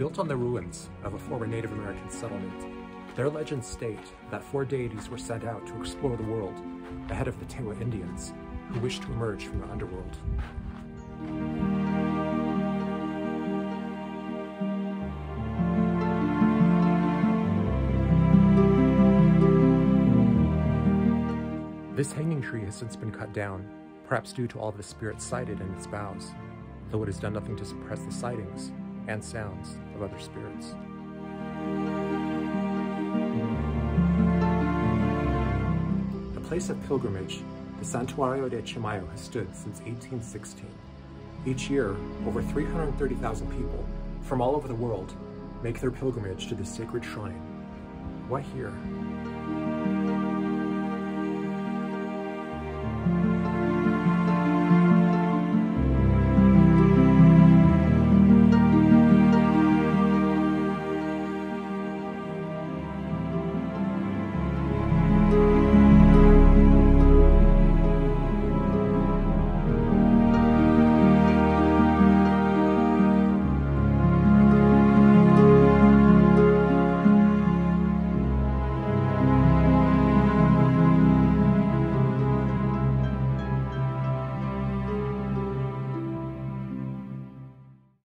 Built on the ruins of a former Native American settlement, their legends state that four deities were sent out to explore the world ahead of the Tewa Indians, who wished to emerge from the underworld. This hanging tree has since been cut down, perhaps due to all the spirits sighted in its boughs, though it has done nothing to suppress the sightings and sounds of other spirits. The place of pilgrimage, the Santuario de Chimayo has stood since 1816. Each year, over 330,000 people from all over the world make their pilgrimage to this sacred shrine. Why here?